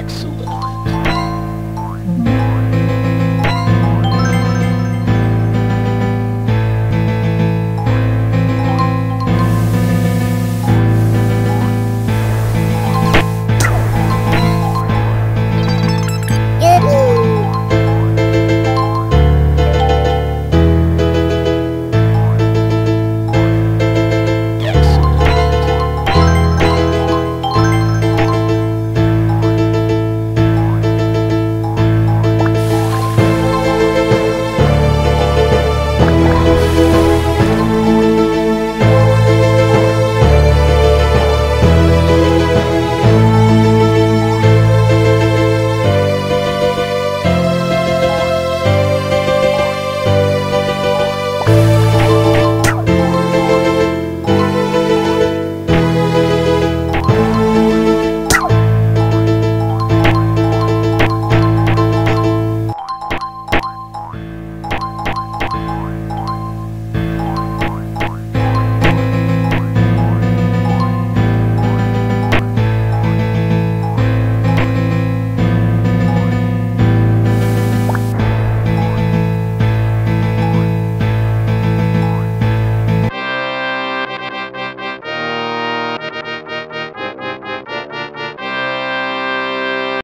Excellent.